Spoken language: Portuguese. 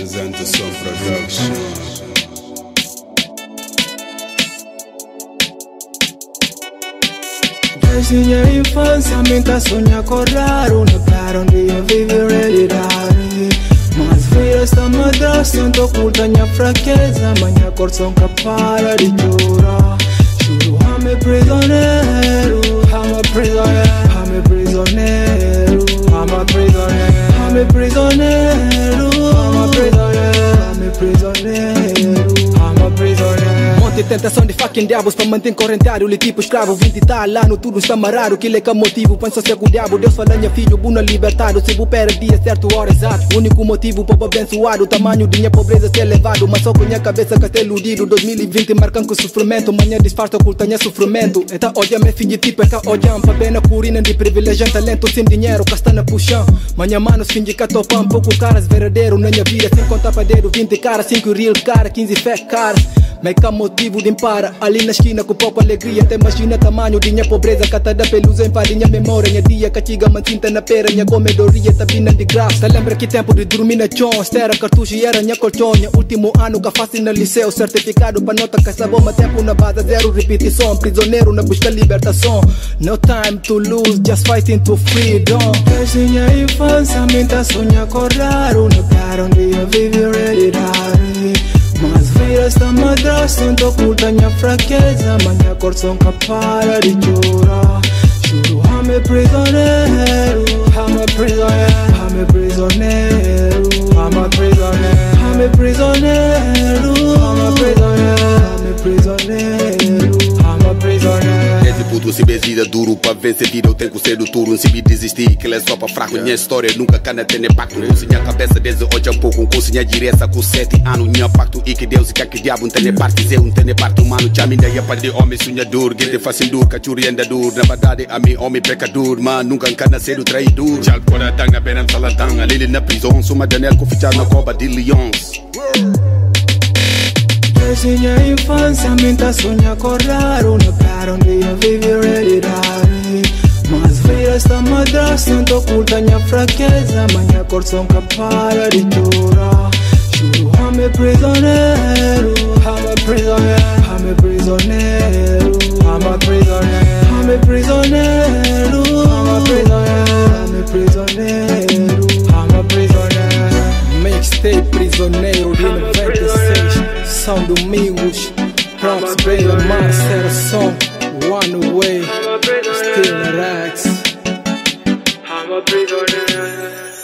Apresenta Som Production. Desde minha infância, minha sonha correr Um lugar onde eu vivo realidade Mas vira esta madrasta, sinto oculta minha fraqueza Minha cor são capaz de chorar Juro, ame prisioneiro Ame prisioneiro Ame prisioneiro tentação de fucking diabos para manter correntário Li tipo escravo, 20 tal ano, tudo está marado Que é motivo, pensa ser com o diabo Deus fala minha filho, buna libertado Se pera dia certo, hora exato Único motivo para abençoado Tamanho de minha pobreza ser elevado Mas só com minha cabeça que está iludido 2020 marcando com sofrimento Manhã disfarça oculta minha sofrimento Eta olha me filho tipo, eta olham Para bem na curina de privilégio Talento sem dinheiro, casta na puxão Manhã manos finge que topam Pouco caras verdadeiro na minha vida Sem contar para dedo 20 cara, 5 real cara 15 fé cara Make motivo de impara? Ali na esquina com pouca alegria. Até imagina tamanho de minha pobreza. Catada pelos empalha minha memória Minha dia. Castiga mantinta na pera Minha comedoria tá vindo de graça. Lembra que tempo de dormir na chão Estera cartucho e era minha colchonha. Último ano que faço no liceu. Certificado para nota que saboma Tempo na base zero. Repetição Prisioneiro na busca libertação. No time to lose Just fighting to freedom. Desde minha infância, minha sonha correr Um lugar onde eu vivo realidade Mas vira esta madrasta, sinto oculta minha fraqueza Minha cor são capaz de chorar Juro, ame prisioneiro Ame prisioneiro Ame puto se besida duro pra vencer vida Eu tenho que ser do turno se me desistir Que ele é só pra fraco. Minha história nunca cana tem impacto Cozinha cabeça desde hoje um pouco. Cozinha direita com sete anos. Minha pacto e que Deus e que que diabo. Não tem parte Zé não tem parte humano. Já me dei a parte de homem sonhador Que te faz dur Cachuri andador Na verdade a mim homem pecador. Mas nunca cana ser o traidor. Já agora tá na beira salatanga Lili na prisão Suma Daniel com fichar na coba de leões. Desde minha infância, minha sonha correr Um lugar onde eu vivo realidade Mas vira esta madrasta, sinto oculta minha fraqueza Minha cor são capaz de chorar Juro, ame prisioneiro Ame prisioneiro Ame prisioneiro Ame prisioneiro Ame prisioneiro Ame prisioneiro Ame prisioneiro Ame prisioneiro Mixtape prisioneiro de 96 São domingos Props Bela Marcelo Som One away, still racks. I'm a prisoner.